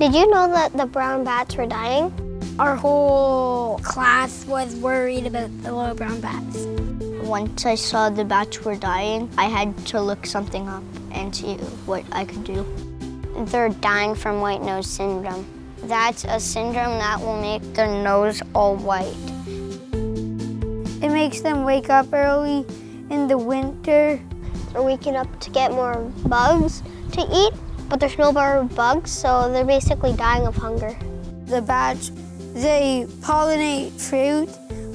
Did you know that the brown bats were dying? Our whole class was worried about the little brown bats. Once I saw the bats were dying, I had to look something up and see what I could do. They're dying from white nose syndrome. That's a syndrome that will make their nose all white. It makes them wake up early in the winter. They're waking up to get more bugs to eat, but there's no more bugs, so they're basically dying of hunger. The bats, they pollinate fruit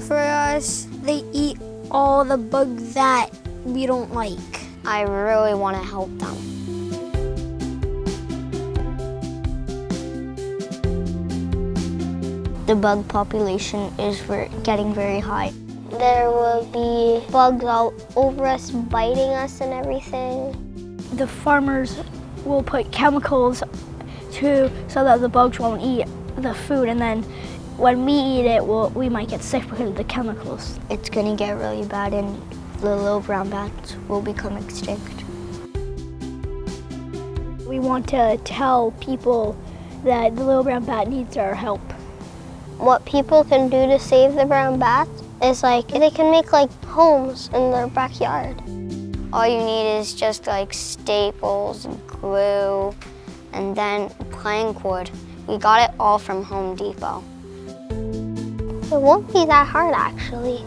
for us. They eat all the bugs that we don't like. I really want to help them. The bug population is getting very high. There will be bugs all over us, biting us and everything. The farmers will put chemicals to so that the bugs won't eat the food and then when we eat it, we'll, we might get sick because of the chemicals. It's going to get really bad and the little brown bats will become extinct. We want to tell people that the little brown bat needs our help. What people can do to save the brown bats is like they can make like homes in their backyard. All you need is just like staples, glue, and then plank wood. We got it all from Home Depot. It won't be that hard actually.